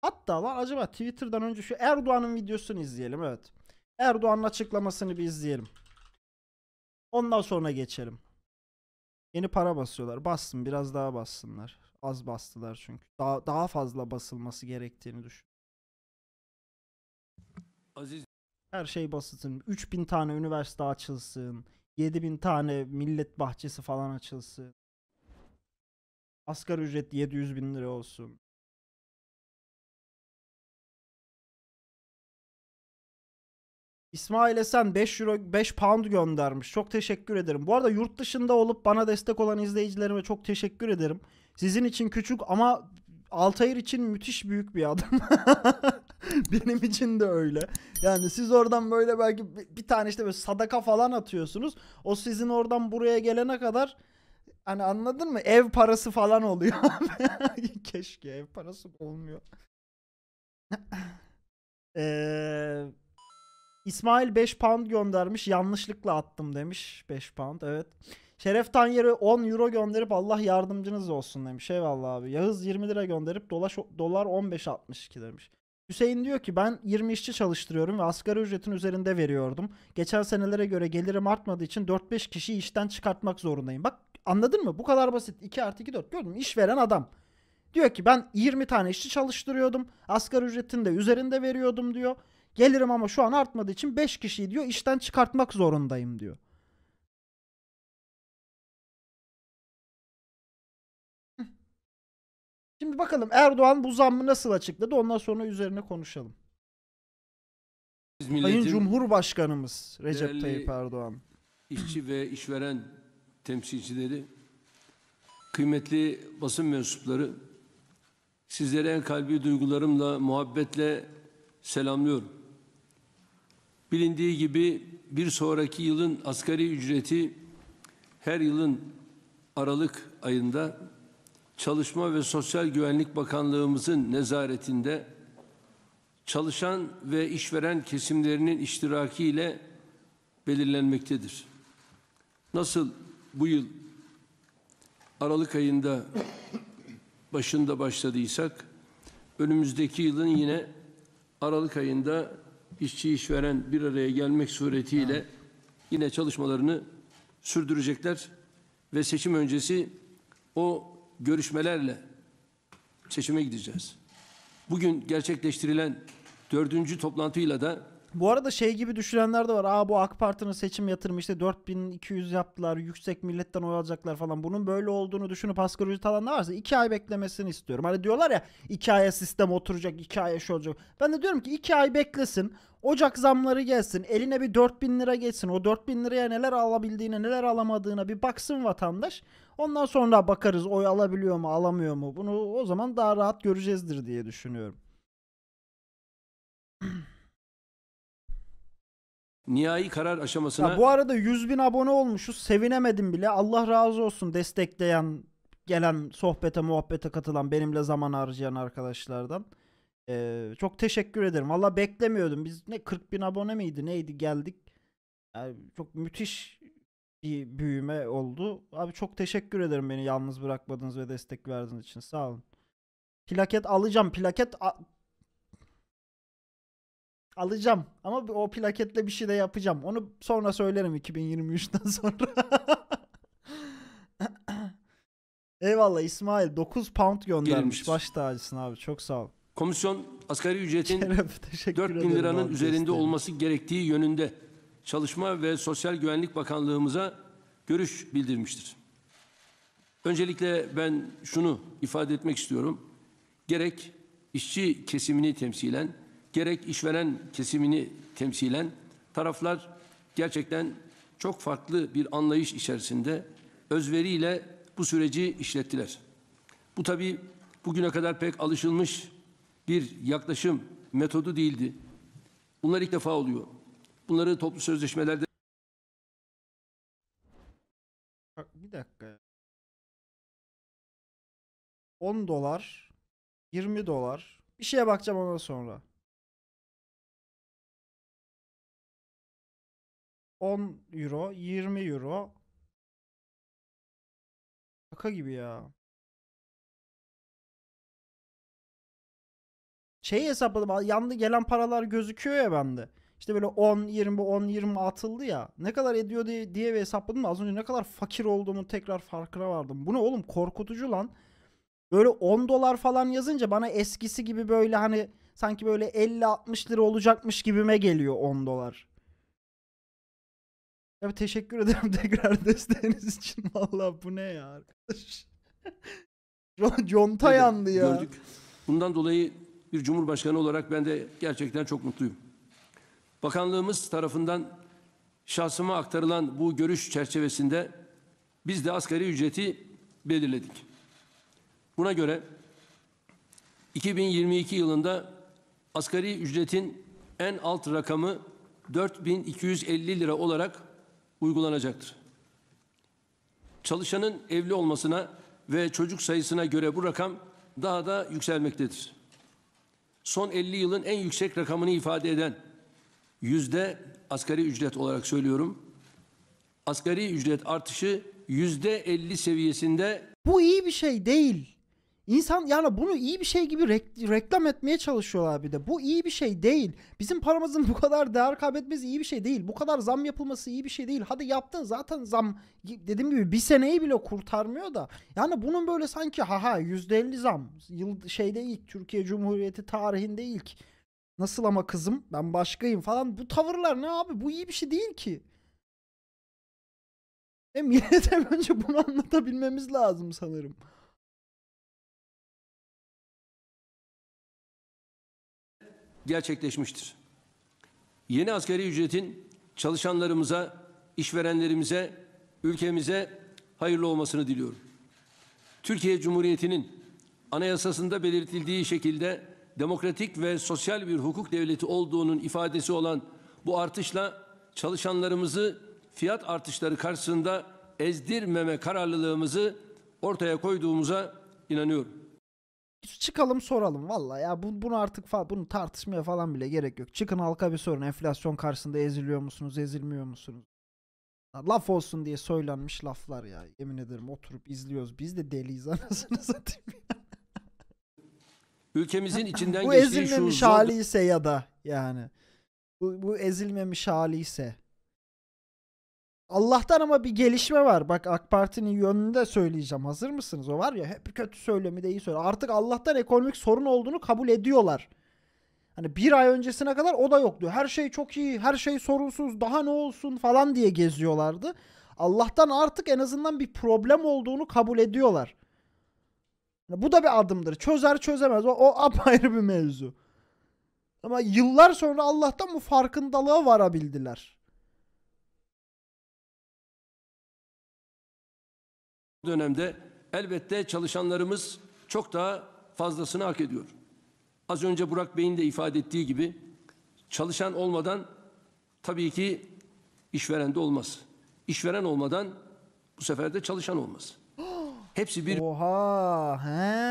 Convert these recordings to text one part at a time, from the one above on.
Hatta lan acaba Twitter'dan önce şu Erdoğan'ın videosunu izleyelim evet. Erdoğan'ın açıklamasını bir izleyelim. Ondan sonra geçelim. Yeni para basıyorlar. Bassın biraz daha bassınlar. Az bastılar çünkü. Daha, daha fazla basılması gerektiğini düşün. Aziz Her şey basılsın. 3000 tane üniversite açılsın. 7000 tane millet bahçesi falan açılsın. Asgari ücret 700 bin lira olsun. İsmail Esen 5 euro 5 pound göndermiş. Çok teşekkür ederim. Bu arada yurt dışında olup bana destek olan izleyicilerime çok teşekkür ederim. Sizin için küçük ama Altair için müthiş büyük bir adım. Benim için de öyle. Yani siz oradan böyle belki bir tane işte böyle sadaka falan atıyorsunuz. O sizin oradan buraya gelene kadar hani anladın mı? Ev parası falan oluyor. Keşke ev parası olmuyor. Eee İsmail 5 pound göndermiş. Yanlışlıkla attım demiş. 5 pound evet. Şeref Tanyeri 10 euro gönderip Allah yardımcınız olsun demiş. Eyvallah abi. Yağız 20 lira gönderip dolaş, dolar 15.62 demiş. Hüseyin diyor ki ben 20 işçi çalıştırıyorum ve asgari ücretin üzerinde veriyordum. Geçen senelere göre gelirim artmadığı için 4-5 kişiyi işten çıkartmak zorundayım. Bak anladın mı? Bu kadar basit. 2 artı 2 4 gördün mü? İşveren adam. Diyor ki ben 20 tane işçi çalıştırıyordum. Asgari ücretin de üzerinde veriyordum diyor. Gelirim ama şu an artmadığı için 5 kişiyi diyor işten çıkartmak zorundayım diyor. Şimdi bakalım Erdoğan bu zammı nasıl açıkladı ondan sonra üzerine konuşalım. Sayın milletin Cumhurbaşkanımız Recep Tayyip Erdoğan. işçi ve işveren temsilcileri, kıymetli basın mensupları, sizlere en kalbi duygularımla, muhabbetle selamlıyorum. Bilindiği gibi bir sonraki yılın asgari ücreti her yılın Aralık ayında Çalışma ve Sosyal Güvenlik Bakanlığımızın nezaretinde çalışan ve işveren kesimlerinin iştirakiyle belirlenmektedir. Nasıl bu yıl Aralık ayında başında başladıysak önümüzdeki yılın yine Aralık ayında işçi işveren bir araya gelmek suretiyle yine çalışmalarını sürdürecekler ve seçim öncesi o görüşmelerle seçime gideceğiz. Bugün gerçekleştirilen dördüncü toplantıyla da Bu arada şey gibi düşünenler de var. Aa bu AK Parti'nin seçim yatırımı işte 4200 yaptılar. Yüksek milletten oy alacaklar falan. Bunun böyle olduğunu düşünüp asgari ücret alanlar varsa 2 ay beklemesini istiyorum. Hani diyorlar ya 2 aya sistem oturacak. 2 aya şu olacak. Ben de diyorum ki 2 ay beklesin. Ocak zamları gelsin. Eline bir 4000 lira geçsin. O 4000 liraya neler alabildiğine neler alamadığına bir baksın vatandaş. Ondan sonra bakarız oy alabiliyor mu alamıyor mu. Bunu o zaman daha rahat göreceğizdir diye düşünüyorum. Nihai karar aşamasına Ya bu arada 100 bin abone olmuşuz. Sevinemedim bile. Allah razı olsun destekleyen, gelen sohbete, muhabbete katılan, benimle zaman harcayan arkadaşlardan. Ee, çok teşekkür ederim. Valla beklemiyordum. Biz ne 40 bin abone miydi neydi geldik. Yani çok müthiş bir büyüme oldu. Abi çok teşekkür ederim beni yalnız bırakmadığınız ve destek verdiğiniz için. Sağ olun. Plaket alacağım. Plaket alacağım. Ama o plaketle bir şey de yapacağım. Onu sonra söylerim 2023'ten sonra. Eyvallah İsmail 9 pound göndermiş. Gelmiştir. Baş tacısın abi. Çok sağ ol. komisyon asgari ücretin Şeref teşekkür 4 bin liranın üzerinde desteğin. olması gerektiği yönünde Çalışma ve Sosyal Güvenlik Bakanlığımıza görüş bildirmiştir. Öncelikle ben şunu ifade etmek istiyorum. Gerek işçi kesimini temsilen, gerek işveren kesimini temsilen taraflar gerçekten çok farklı bir anlayış içerisinde özveriyle bu süreci işlettiler. Bu tabii bugüne kadar pek alışılmış bir yaklaşım metodu değildi. Bunlar ilk defa oluyor. Bunları toplu sözleşmelerde Bir dakika. ya. 10 dolar, 20 dolar. Bir şeye bakacağım ondan sonra. 10 euro, 20 euro. Şaka gibi ya. Şeyi hesapladım. Yandı gelen paralar gözüküyor ya bende. İşte böyle 10 20 10 20 atıldı ya. Ne kadar ediyor diye, diye bir hesapladım. Az önce ne kadar fakir olduğumun tekrar farkına vardım. Bu ne oğlum korkutucu lan. Böyle 10 dolar falan yazınca bana eskisi gibi böyle hani sanki böyle 50-60 lira olacakmış gibime geliyor 10 dolar. Ya teşekkür ederim tekrar desteğiniz için. Vallahi bu ne ya arkadaş. Con- Conta yandı ya. Gördük. Bundan dolayı bir cumhurbaşkanı olarak ben de gerçekten çok mutluyum. Bakanlığımız tarafından şahsıma aktarılan bu görüş çerçevesinde biz de asgari ücreti belirledik. Buna göre 2022 yılında asgari ücretin en alt rakamı 4250 lira olarak uygulanacaktır. Çalışanın evli olmasına ve çocuk sayısına göre bu rakam daha da yükselmektedir. Son 50 yılın en yüksek rakamını ifade eden yüzde asgari ücret olarak söylüyorum. Asgari ücret artışı yüzde 50 seviyesinde Bu iyi bir şey değil. İnsan yani bunu iyi bir şey gibi rek- reklam etmeye çalışıyorlar bir de. Bu iyi bir şey değil. Bizim paramızın bu kadar değer kaybetmesi iyi bir şey değil. Bu kadar zam yapılması iyi bir şey değil. Hadi yaptın zaten zam dediğim gibi bir seneyi bile kurtarmıyor da. Yani bunun böyle sanki haha %50 zam. Yıl şeyde ilk Türkiye Cumhuriyeti tarihinde ilk. Nasıl ama kızım ben başkayım falan. Bu tavırlar ne abi? Bu iyi bir şey değil ki. E millete önce bunu anlatabilmemiz lazım sanırım. Gerçekleşmiştir. Yeni asgari ücretin çalışanlarımıza, işverenlerimize, ülkemize hayırlı olmasını diliyorum. Türkiye Cumhuriyeti'nin anayasasında belirtildiği şekilde demokratik ve sosyal bir hukuk devleti olduğunun ifadesi olan bu artışla çalışanlarımızı fiyat artışları karşısında ezdirmeme kararlılığımızı ortaya koyduğumuza inanıyorum. Çıkalım soralım valla ya bu, bunu artık fa bunu tartışmaya falan bile gerek yok. Çıkın halka bir sorun enflasyon karşısında eziliyor musunuz ezilmiyor musunuz? Laf olsun diye söylenmiş laflar ya yemin ederim oturup izliyoruz biz de deliyiz anasını satayım. Ülkemizin içinden bu geçtiği şu ezilmemiş zor hali ise ya da yani bu, bu ezilmemiş hali ise. Allah'tan ama bir gelişme var. Bak AK Parti'nin yönünde söyleyeceğim. Hazır mısınız? O var ya hep kötü söylemi de iyi söyle. Artık Allah'tan ekonomik sorun olduğunu kabul ediyorlar. Hani bir ay öncesine kadar o da yoktu. Her şey çok iyi, her şey sorunsuz, daha ne olsun falan diye geziyorlardı. Allah'tan artık en azından bir problem olduğunu kabul ediyorlar. Yani bu da bir adımdır. Çözer çözemez. O, o apayrı bir mevzu. Ama yıllar sonra Allah'tan bu farkındalığa varabildiler. Dönemde elbette çalışanlarımız çok daha fazlasını hak ediyor. Az önce Burak Bey'in de ifade ettiği gibi çalışan olmadan tabii ki işveren de olmaz. İşveren olmadan bu sefer de çalışan olmaz. Hepsi bir Oha. He.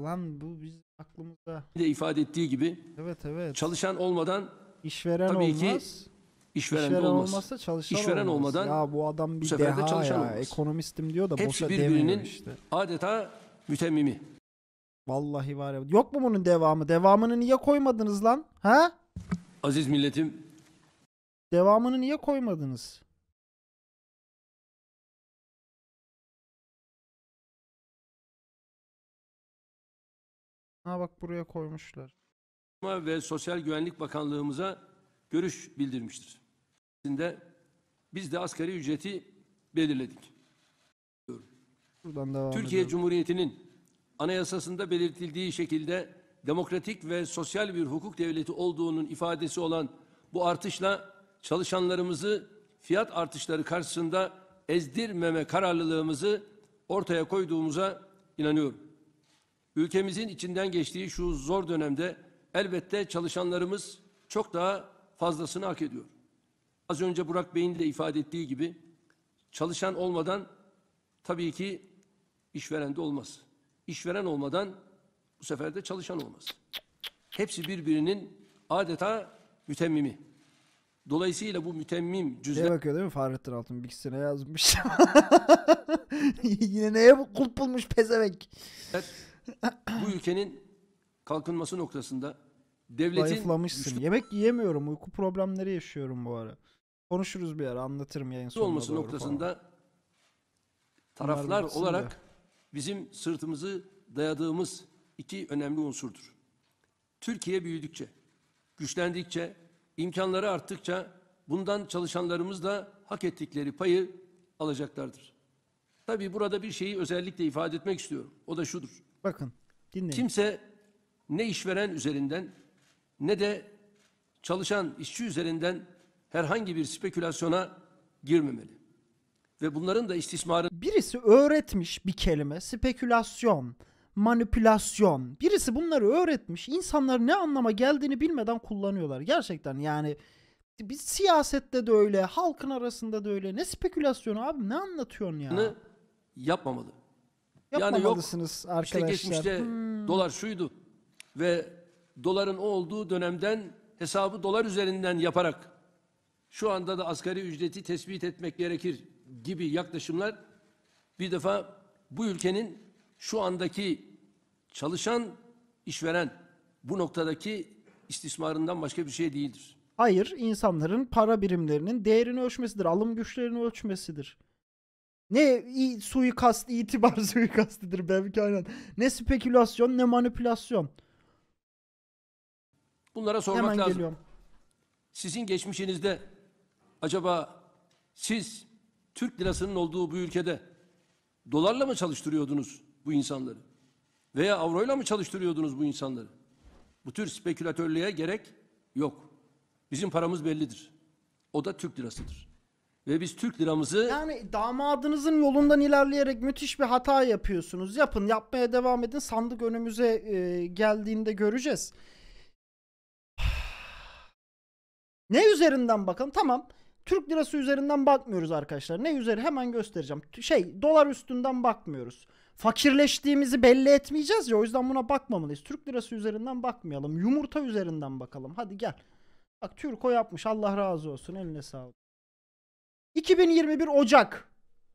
Ulan bu biz aklımızda. de ifade ettiği gibi Evet evet. çalışan olmadan İşveren tabii ki olmaz. İşveren, İşveren de olmaz. olmazsa çalışan İşveren olmaz. olmadan ya bu adam bu bir de deha çalışan ya. olmaz. Ekonomistim diyor da Hepsi birbirinin işte. adeta mütemmimi. Vallahi var ya. Yok mu bunun devamı? Devamını niye koymadınız lan? Ha? Aziz milletim Devamını niye koymadınız? Ha bak buraya koymuşlar. Ve Sosyal Güvenlik Bakanlığımıza görüş bildirmiştir. Biz de asgari ücreti belirledik. Buradan devam Türkiye edelim. Cumhuriyeti'nin anayasasında belirtildiği şekilde demokratik ve sosyal bir hukuk devleti olduğunun ifadesi olan bu artışla çalışanlarımızı fiyat artışları karşısında ezdirmeme kararlılığımızı ortaya koyduğumuza inanıyorum. Ülkemizin içinden geçtiği şu zor dönemde elbette çalışanlarımız çok daha fazlasını hak ediyor. Az önce Burak Bey'in de ifade ettiği gibi çalışan olmadan tabii ki işveren de olmaz. İşveren olmadan bu sefer de çalışan olmaz. Hepsi birbirinin adeta mütemmimi. Dolayısıyla bu mütemmim cüzdan Şeye bakıyor değil mi Fahrettin Altun bilgisine yazmış. Yine neye kulp bulmuş pezevenk. bu ülkenin kalkınması noktasında devletin Zayıflamışsın. güçlü Yemek yiyemiyorum. Uyku problemleri yaşıyorum bu ara. Konuşuruz bir ara. Anlatırım yayın sonuna olması falan. noktasında Bunlar taraflar bitsin de. olarak bizim sırtımızı dayadığımız iki önemli unsurdur. Türkiye büyüdükçe, güçlendikçe, imkanları arttıkça bundan çalışanlarımız da hak ettikleri payı alacaklardır. Tabii burada bir şeyi özellikle ifade etmek istiyorum. O da şudur. Bakın dinleyin. Kimse ne işveren üzerinden ne de çalışan işçi üzerinden herhangi bir spekülasyona girmemeli. Ve bunların da istismarı Birisi öğretmiş bir kelime. Spekülasyon, manipülasyon. Birisi bunları öğretmiş. İnsanlar ne anlama geldiğini bilmeden kullanıyorlar. Gerçekten yani bir siyasette de öyle, halkın arasında da öyle. Ne spekülasyonu abi? Ne anlatıyorsun ya? yapmamalı. Yani yok Yapmamalısınız işte arkadaşlar. geçmişte dolar şuydu ve doların olduğu dönemden hesabı dolar üzerinden yaparak şu anda da asgari ücreti tespit etmek gerekir gibi yaklaşımlar bir defa bu ülkenin şu andaki çalışan işveren bu noktadaki istismarından başka bir şey değildir. Hayır, insanların para birimlerinin değerini ölçmesidir, alım güçlerini ölçmesidir. Ne suikast, itibar suikastidir belki aynen. Ne spekülasyon, ne manipülasyon. Bunlara sormak Hemen lazım. geliyorum. Sizin geçmişinizde acaba siz Türk lirasının olduğu bu ülkede dolarla mı çalıştırıyordunuz bu insanları? Veya avroyla mı çalıştırıyordunuz bu insanları? Bu tür spekülatörlüğe gerek yok. Bizim paramız bellidir. O da Türk lirasıdır. Ve biz Türk liramızı Yani damadınızın yolundan ilerleyerek müthiş bir hata yapıyorsunuz. Yapın, yapmaya devam edin. Sandık önümüze e, geldiğinde göreceğiz. Ne üzerinden bakalım? Tamam. Türk lirası üzerinden bakmıyoruz arkadaşlar. Ne üzeri hemen göstereceğim. Şey, dolar üstünden bakmıyoruz. Fakirleştiğimizi belli etmeyeceğiz ya o yüzden buna bakmamalıyız. Türk lirası üzerinden bakmayalım. Yumurta üzerinden bakalım. Hadi gel. Bak Türko yapmış. Allah razı olsun. Eline sağlık. 2021 Ocak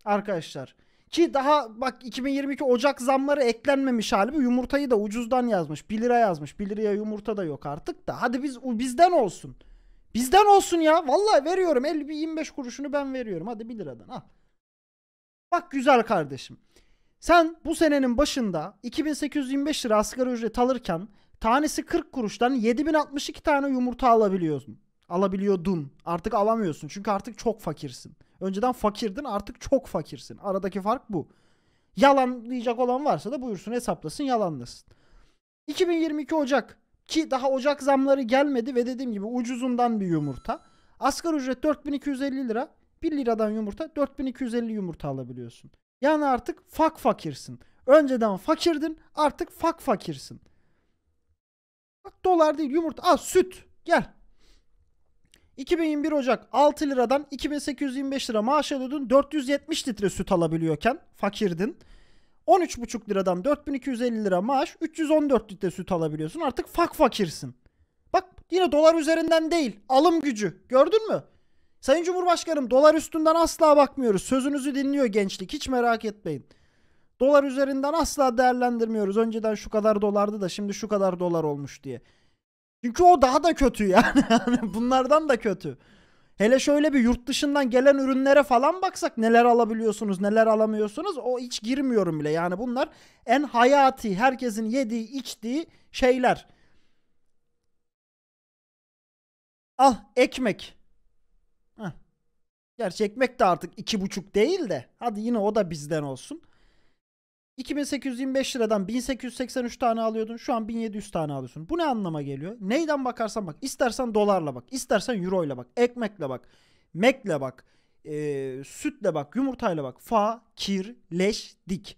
arkadaşlar. Ki daha bak 2022 Ocak zamları eklenmemiş hali yumurtayı da ucuzdan yazmış. 1 lira yazmış. 1 liraya yumurta da yok artık da. Hadi biz bizden olsun. Bizden olsun ya. Vallahi veriyorum. 50 bir 25 kuruşunu ben veriyorum. Hadi 1 liradan al. Bak güzel kardeşim. Sen bu senenin başında 2825 lira asgari ücret alırken tanesi 40 kuruştan 7062 tane yumurta alabiliyorsun. Alabiliyordun. Artık alamıyorsun. Çünkü artık çok fakirsin. Önceden fakirdin artık çok fakirsin. Aradaki fark bu. Yalanlayacak olan varsa da buyursun hesaplasın yalanlasın. 2022 Ocak ki daha Ocak zamları gelmedi ve dediğim gibi ucuzundan bir yumurta. Asgari ücret 4250 lira. 1 liradan yumurta 4250 yumurta alabiliyorsun. Yani artık fak fakirsin. Önceden fakirdin artık fak fakirsin. Bak dolar değil yumurta. Al süt gel. 2021 Ocak 6 liradan 2825 lira maaş alıyordun. 470 litre süt alabiliyorken fakirdin. 13,5 liradan 4250 lira maaş 314 litre süt alabiliyorsun. Artık fak fakirsin. Bak yine dolar üzerinden değil. Alım gücü. Gördün mü? Sayın Cumhurbaşkanım dolar üstünden asla bakmıyoruz. Sözünüzü dinliyor gençlik. Hiç merak etmeyin. Dolar üzerinden asla değerlendirmiyoruz. Önceden şu kadar dolardı da şimdi şu kadar dolar olmuş diye. Çünkü o daha da kötü yani. Bunlardan da kötü. Hele şöyle bir yurt dışından gelen ürünlere falan baksak neler alabiliyorsunuz neler alamıyorsunuz o hiç girmiyorum bile. Yani bunlar en hayati herkesin yediği içtiği şeyler. Al ekmek. Heh. Gerçi ekmek de artık iki buçuk değil de hadi yine o da bizden olsun. 2825 liradan 1883 tane alıyordun. Şu an 1700 tane alıyorsun. Bu ne anlama geliyor? Neyden bakarsan bak. İstersen dolarla bak. istersen euroyla bak. Ekmekle bak. Mekle bak. eee, sütle bak. Yumurtayla bak. Fakirleştik.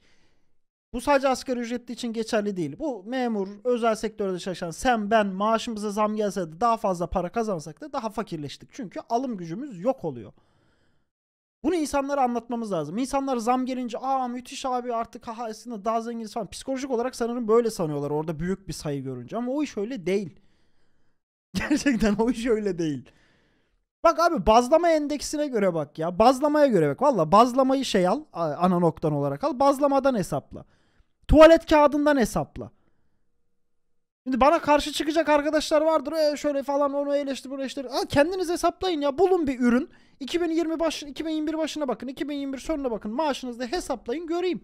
Bu sadece asgari ücretli için geçerli değil. Bu memur, özel sektörde çalışan sen, ben maaşımıza zam gelse de daha fazla para kazansak da daha fakirleştik. Çünkü alım gücümüz yok oluyor. Bunu insanlara anlatmamız lazım. İnsanlar zam gelince aa müthiş abi artık ha aslında daha zenginiz falan. Psikolojik olarak sanırım böyle sanıyorlar orada büyük bir sayı görünce. Ama o iş öyle değil. Gerçekten o iş öyle değil. Bak abi bazlama endeksine göre bak ya. Bazlamaya göre bak. Valla bazlamayı şey al. Ana noktan olarak al. Bazlamadan hesapla. Tuvalet kağıdından hesapla. Şimdi bana karşı çıkacak arkadaşlar vardır. E şöyle falan onu eleştir bunu eleştir. Ha, kendiniz hesaplayın ya. Bulun bir ürün. 2020 baş 2021 başına bakın. 2021 sonuna bakın. Maaşınızda hesaplayın göreyim.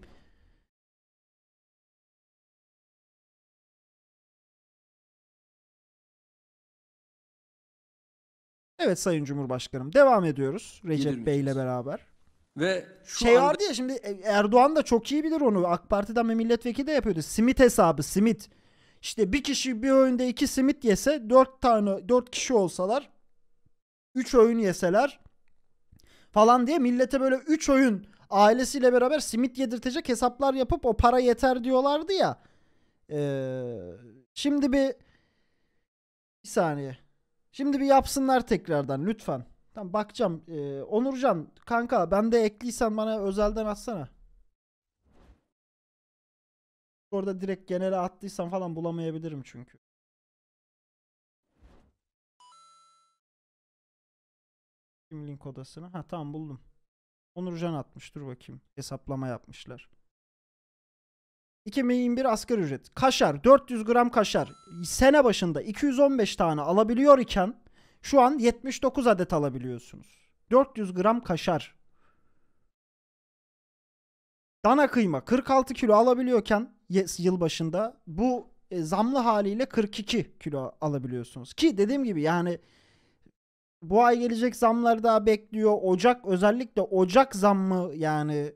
Evet Sayın Cumhurbaşkanım. Devam ediyoruz Recep Bey ile beraber. Ve şu şey anda vardı ya şimdi e, Erdoğan da çok iyi bilir onu. AK Parti'den bir milletvekili de yapıyordu. Simit hesabı simit. İşte bir kişi bir öğünde iki simit yese dört tane dört kişi olsalar üç öğün yeseler falan diye millete böyle üç öğün ailesiyle beraber simit yedirtecek hesaplar yapıp o para yeter diyorlardı ya. Ee, şimdi bir bir saniye. Şimdi bir yapsınlar tekrardan lütfen. Tamam bakacağım. Ee, Onurcan kanka ben de ekliysen bana özelden atsana. Orada direkt genele attıysan falan bulamayabilirim çünkü. Kim link odasını? Ha tamam buldum. Onurcan atmış. Dur bakayım. Hesaplama yapmışlar. 2021 asgari ücret. Kaşar 400 gram kaşar sene başında 215 tane alabiliyor iken şu an 79 adet alabiliyorsunuz. 400 gram kaşar. Dana kıyma 46 kilo alabiliyorken yıl başında bu e, zamlı haliyle 42 kilo alabiliyorsunuz. Ki dediğim gibi yani bu ay gelecek zamlar daha bekliyor. Ocak özellikle Ocak zammı yani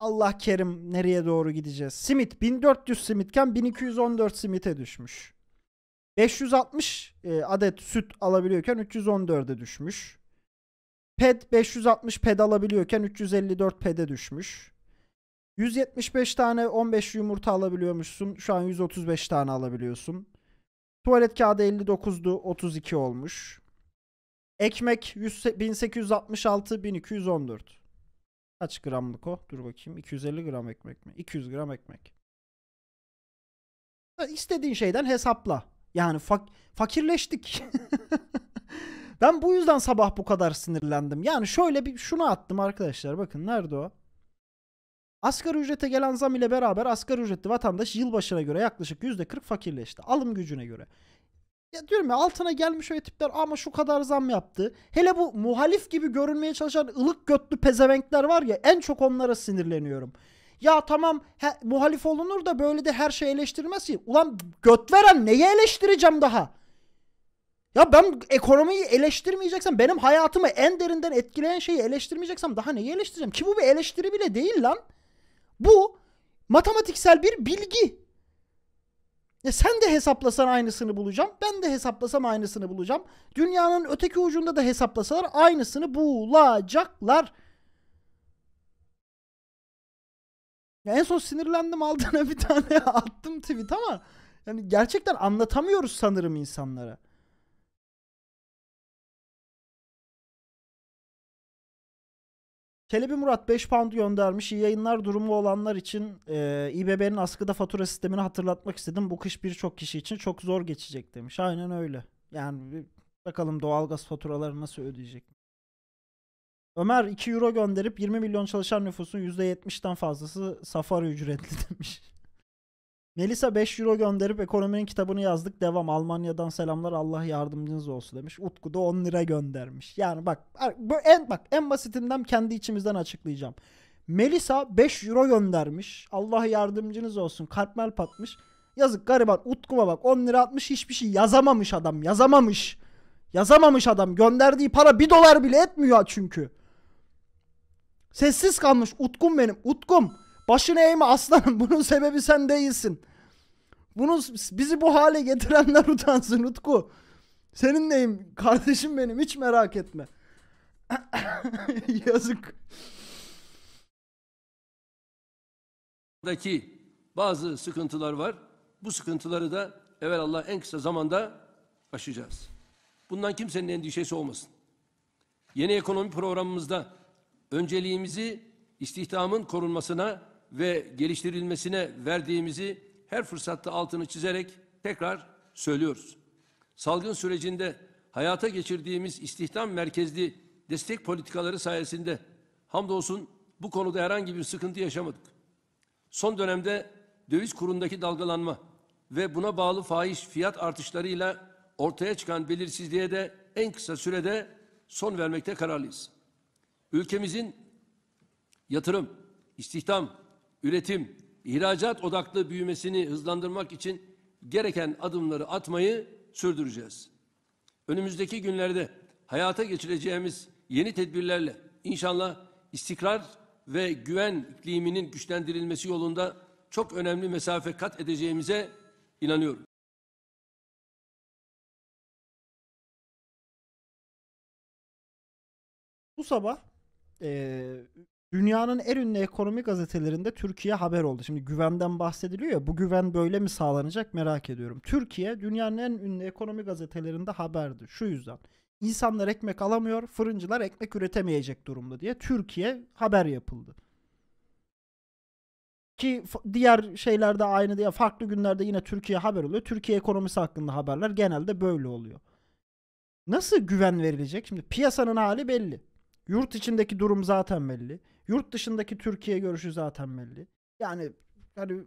Allah kerim nereye doğru gideceğiz? Simit 1400 simitken 1214 simite düşmüş. 560 e, adet süt alabiliyorken 314'e düşmüş. Ped 560 ped alabiliyorken 354 pede düşmüş. 175 tane 15 yumurta alabiliyormuşsun. Şu an 135 tane alabiliyorsun. Tuvalet kağıdı 59'du 32 olmuş. Ekmek 100 1866 1214. Kaç gramlık o? Dur bakayım. 250 gram ekmek mi? 200 gram ekmek. İstediğin şeyden hesapla. Yani fak- fakirleştik. ben bu yüzden sabah bu kadar sinirlendim. Yani şöyle bir şunu attım arkadaşlar. Bakın nerede o? Asgari ücrete gelen zam ile beraber asgari ücretli vatandaş yılbaşına göre yaklaşık %40 fakirleşti. Alım gücüne göre. Ya diyorum ya altına gelmiş öyle tipler ama şu kadar zam yaptı. Hele bu muhalif gibi görünmeye çalışan ılık götlü pezevenkler var ya en çok onlara sinirleniyorum. Ya tamam he- muhalif olunur da böyle de her şey eleştirilmez ki. Ulan göt veren neyi eleştireceğim daha? Ya ben ekonomiyi eleştirmeyeceksem benim hayatımı en derinden etkileyen şeyi eleştirmeyeceksem daha neyi eleştireceğim? Ki bu bir eleştiri bile değil lan. Bu matematiksel bir bilgi. Ya sen de hesaplasan aynısını bulacağım. Ben de hesaplasam aynısını bulacağım. Dünyanın öteki ucunda da hesaplasalar aynısını bulacaklar. Ya en son sinirlendim altına bir tane attım tweet ama yani gerçekten anlatamıyoruz sanırım insanlara. Çelebi Murat 5 pound göndermiş. İyi yayınlar durumu olanlar için e, İBB'nin askıda fatura sistemini hatırlatmak istedim. Bu kış birçok kişi için çok zor geçecek demiş. Aynen öyle. Yani bir bakalım doğalgaz faturaları nasıl ödeyecek. Ömer 2 euro gönderip 20 milyon çalışan nüfusun %70'den fazlası safari ücretli demiş. Melisa 5 euro gönderip ekonominin kitabını yazdık. Devam. Almanya'dan selamlar. Allah yardımcınız olsun demiş. Utku da 10 lira göndermiş. Yani bak bu en bak en basitinden kendi içimizden açıklayacağım. Melisa 5 euro göndermiş. Allah yardımcınız olsun. Kalp melp atmış. Yazık gariban Utku'ma bak 10 lira atmış hiçbir şey yazamamış adam. Yazamamış. Yazamamış adam. Gönderdiği para 1 dolar bile etmiyor çünkü. Sessiz kalmış Utkum benim. Utkum. Başını eğme aslanım. Bunun sebebi sen değilsin. Bunu bizi bu hale getirenler utansın Utku. Senin neyim? Kardeşim benim. Hiç merak etme. Yazık. daki bazı sıkıntılar var. Bu sıkıntıları da evvelallah en kısa zamanda aşacağız. Bundan kimsenin endişesi olmasın. Yeni ekonomi programımızda önceliğimizi istihdamın korunmasına ve geliştirilmesine verdiğimizi her fırsatta altını çizerek tekrar söylüyoruz. Salgın sürecinde hayata geçirdiğimiz istihdam merkezli destek politikaları sayesinde hamdolsun bu konuda herhangi bir sıkıntı yaşamadık. Son dönemde döviz kurundaki dalgalanma, ve buna bağlı fahiş fiyat artışlarıyla ortaya çıkan belirsizliğe de en kısa sürede son vermekte kararlıyız. Ülkemizin yatırım, istihdam, üretim, ihracat odaklı büyümesini hızlandırmak için gereken adımları atmayı sürdüreceğiz. Önümüzdeki günlerde hayata geçireceğimiz yeni tedbirlerle inşallah istikrar ve güven ikliminin güçlendirilmesi yolunda çok önemli mesafe kat edeceğimize inanıyorum. Bu sabah eee, dünyanın en ünlü ekonomi gazetelerinde Türkiye haber oldu. Şimdi güvenden bahsediliyor ya bu güven böyle mi sağlanacak merak ediyorum. Türkiye dünyanın en ünlü ekonomi gazetelerinde haberdi. Şu yüzden. İnsanlar ekmek alamıyor, fırıncılar ekmek üretemeyecek durumda diye Türkiye haber yapıldı. Ki diğer şeylerde aynı diye farklı günlerde yine Türkiye haber oluyor. Türkiye ekonomisi hakkında haberler genelde böyle oluyor. Nasıl güven verilecek? Şimdi piyasanın hali belli. Yurt içindeki durum zaten belli. Yurt dışındaki Türkiye görüşü zaten belli. Yani hani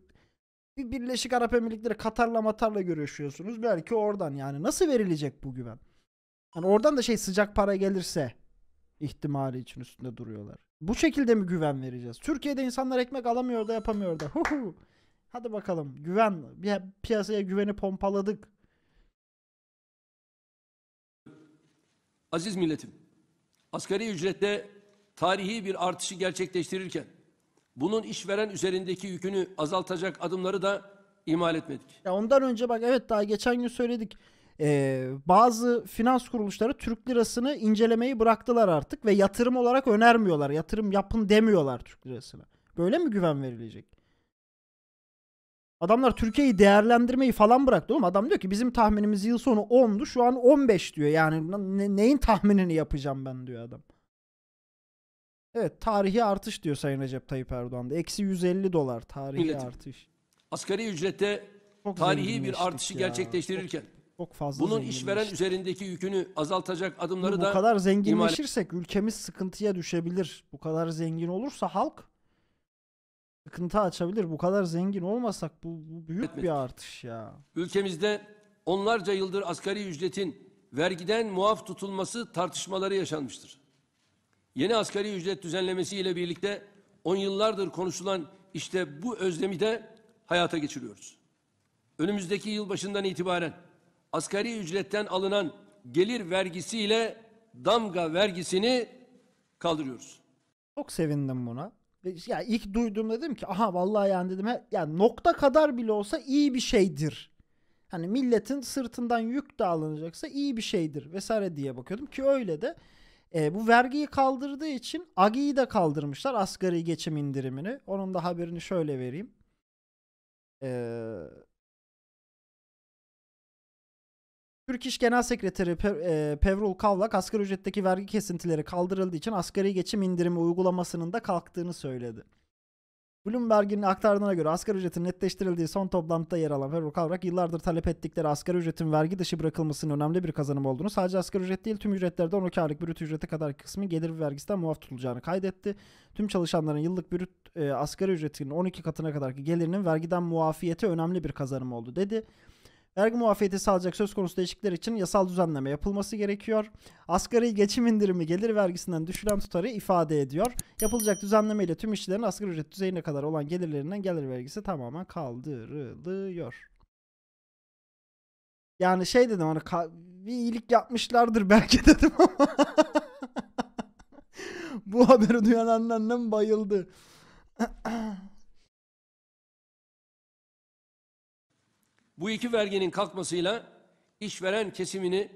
bir Birleşik Arap Emirlikleri Katar'la Matar'la görüşüyorsunuz. Belki oradan yani nasıl verilecek bu güven? Hani oradan da şey sıcak para gelirse ihtimali için üstünde duruyorlar. Bu şekilde mi güven vereceğiz? Türkiye'de insanlar ekmek alamıyor da yapamıyor da. Hadi bakalım güven. Bir piyasaya güveni pompaladık. Aziz milletim, asgari ücrette tarihi bir artışı gerçekleştirirken bunun işveren üzerindeki yükünü azaltacak adımları da ihmal etmedik. Ya ondan önce bak evet daha geçen gün söyledik. Ee, bazı finans kuruluşları Türk lirasını incelemeyi bıraktılar artık ve yatırım olarak önermiyorlar. Yatırım yapın demiyorlar Türk lirasına. Böyle mi güven verilecek? Adamlar Türkiye'yi değerlendirmeyi falan bıraktı oğlum. Adam diyor ki bizim tahminimiz yıl sonu 10'du şu an 15 diyor. Yani ne- neyin tahminini yapacağım ben diyor adam. Evet tarihi artış diyor Sayın Recep Tayyip Erdoğan da. Eksi 150 dolar tarihi Milletim. artış. Asgari ücrette Çok tarihi bir artışı ya. gerçekleştirirken Çok fazla bunun işveren üzerindeki yükünü azaltacak adımları bu da kadar ihmal zenginleşirsek ülkemiz sıkıntıya düşebilir. Bu kadar zengin olursa halk sıkıntı açabilir. Bu kadar zengin olmasak bu, bu büyük Etmedik. bir artış ya. Ülkemizde onlarca yıldır asgari ücretin vergiden muaf tutulması tartışmaları yaşanmıştır. Yeni asgari ücret düzenlemesi ile birlikte on yıllardır konuşulan işte bu özlemi de hayata geçiriyoruz. Önümüzdeki yıl başından itibaren asgari ücretten alınan gelir vergisiyle damga vergisini kaldırıyoruz. Çok sevindim buna. Ya ilk duyduğumda dedim ki aha vallahi yani dedim he- yani nokta kadar bile olsa iyi bir şeydir. Hani milletin sırtından yük de alınacaksa iyi bir şeydir vesaire diye bakıyordum ki öyle de. E, bu vergiyi kaldırdığı için AGİ'yi de kaldırmışlar asgari geçim indirimini. Onun da haberini şöyle vereyim. Eee Türk İş Genel Sekreteri Pe- e, Pevrul Kavlak asgari ücretteki vergi kesintileri kaldırıldığı için asgari geçim indirimi uygulamasının da kalktığını söyledi. Bloomberg'in aktardığına göre asgari ücretin netleştirildiği son toplantıda yer alan Pevrul Kavlak yıllardır talep ettikleri asgari ücretin vergi dışı bırakılmasının önemli bir kazanım olduğunu sadece asgari ücret değil tüm ücretlerden 12 aylık brüt ücrete kadar kısmı gelir vergisinden muaf tutulacağını kaydetti. Tüm çalışanların yıllık brüt e, asgari ücretinin 12 katına kadarki gelirinin vergiden muafiyeti önemli bir kazanım oldu dedi. Vergi muafiyeti sağlayacak söz konusu değişiklikler için yasal düzenleme yapılması gerekiyor. Asgari geçim indirimi gelir vergisinden düşülen tutarı ifade ediyor. Yapılacak düzenleme ile tüm işçilerin asgari ücret düzeyine kadar olan gelirlerinden gelir vergisi tamamen kaldırılıyor. Yani şey dedim hani bir iyilik yapmışlardır belki dedim ama bu haberi duyan anneannem bayıldı. Bu iki verginin kalkmasıyla işveren kesimini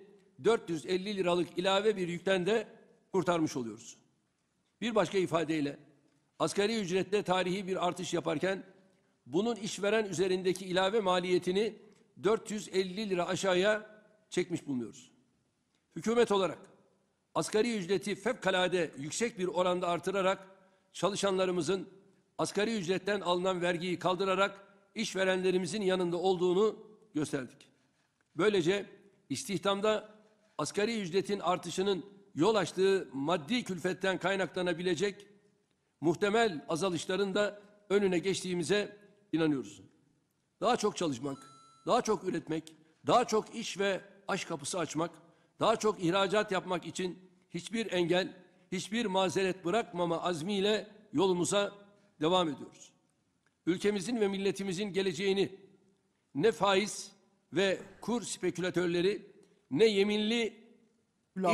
450 liralık ilave bir yükten de kurtarmış oluyoruz. Bir başka ifadeyle asgari ücrette tarihi bir artış yaparken bunun işveren üzerindeki ilave maliyetini 450 lira aşağıya çekmiş bulunuyoruz. Hükümet olarak asgari ücreti fevkalade yüksek bir oranda artırarak çalışanlarımızın asgari ücretten alınan vergiyi kaldırarak işverenlerimizin yanında olduğunu gösterdik. Böylece istihdamda asgari ücretin artışının yol açtığı maddi külfetten kaynaklanabilecek muhtemel azalışların da önüne geçtiğimize inanıyoruz. Daha çok çalışmak, daha çok üretmek, daha çok iş ve aş kapısı açmak, daha çok ihracat yapmak için hiçbir engel, hiçbir mazeret bırakmama azmiyle yolumuza devam ediyoruz. Ülkemizin ve milletimizin geleceğini ne faiz ve kur spekülatörleri ne yeminli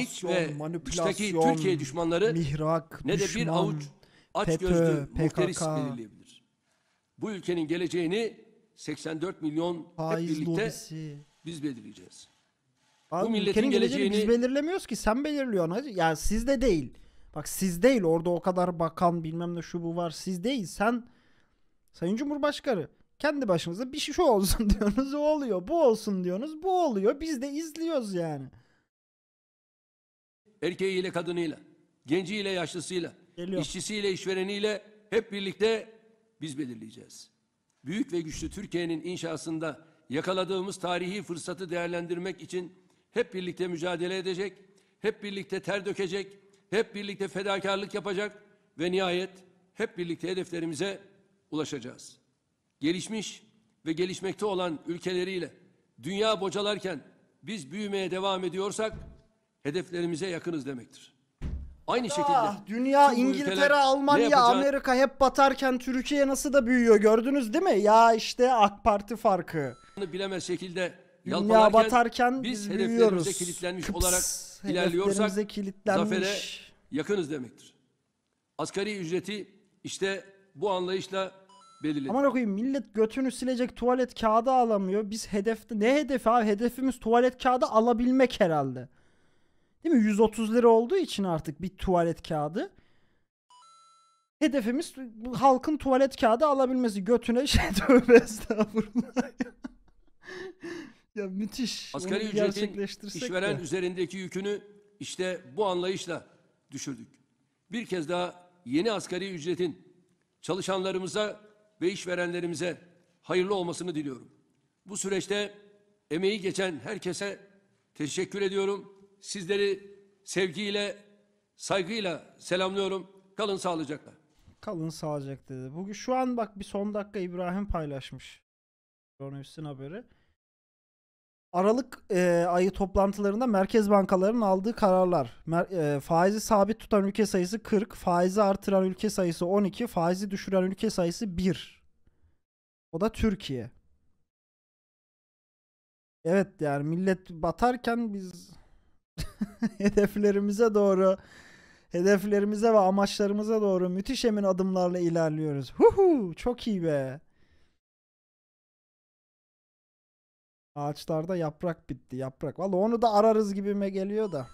iç ve dıştaki Türkiye düşmanları mihrak, ne de bir avuç aç FETÖ, gözlü muhteris belirleyebilir. Bu ülkenin geleceğini 84 milyon hep faiz birlikte lobisi. biz belirleyeceğiz. Abi milletin ülkenin geleceğini biz belirlemiyoruz ki sen belirliyorsun hacı. Ya sizde değil. Bak siz değil orada o kadar bakan bilmem ne şu bu var. Siz değil sen Sayın Cumhurbaşkanı kendi başınıza bir şey şu olsun diyorsunuz o oluyor. Bu olsun diyorsunuz bu oluyor. Biz de izliyoruz yani. Erkeğiyle kadınıyla, genciyle yaşlısıyla, Geliyor. işçisiyle işvereniyle hep birlikte biz belirleyeceğiz. Büyük ve güçlü Türkiye'nin inşasında yakaladığımız tarihi fırsatı değerlendirmek için hep birlikte mücadele edecek, hep birlikte ter dökecek, hep birlikte fedakarlık yapacak ve nihayet hep birlikte hedeflerimize ulaşacağız. Gelişmiş ve gelişmekte olan ülkeleriyle dünya bocalarken biz büyümeye devam ediyorsak hedeflerimize yakınız demektir. Aynı şekilde Ah, dünya İngiltere, Almanya, Amerika hep batarken Türkiye nasıl da büyüyor gördünüz değil mi? Ya işte AK Parti farkı. bilemez şekilde Dünya batarken biz hedeflerimize büyüyoruz. kilitlenmiş Kıps, olarak ilerliyorsak kilitlenmiş. zafere yakınız demektir. Asgari ücreti işte bu anlayışla belirledik. Aman koyayım millet götünü silecek tuvalet kağıdı alamıyor. Biz hedefte ne hedefi abi? Hedefimiz tuvalet kağıdı alabilmek herhalde. Değil mi? 130 lira olduğu için artık bir tuvalet kağıdı. Hedefimiz halkın tuvalet kağıdı alabilmesi. Götüne şey tövbe estağfurullah. ya müthiş. Asgari ücretin işveren de. üzerindeki yükünü işte bu anlayışla düşürdük. Bir kez daha yeni asgari ücretin çalışanlarımıza ve işverenlerimize hayırlı olmasını diliyorum. Bu süreçte emeği geçen herkese teşekkür ediyorum. Sizleri sevgiyle, saygıyla selamlıyorum. Kalın sağlıcakla. Kalın sağlıcak dedi. Bugün şu an bak bir son dakika İbrahim paylaşmış. Koronavirüsün haberi. Aralık e, ayı toplantılarında merkez bankalarının aldığı kararlar. Mer- e, faizi sabit tutan ülke sayısı 40, faizi artıran ülke sayısı 12, faizi düşüren ülke sayısı 1. O da Türkiye. Evet yani millet batarken biz hedeflerimize doğru hedeflerimize ve amaçlarımıza doğru müthiş emin adımlarla ilerliyoruz. Huhu çok iyi be. Ağaçlarda yaprak bitti yaprak. Valla onu da ararız gibime geliyor da.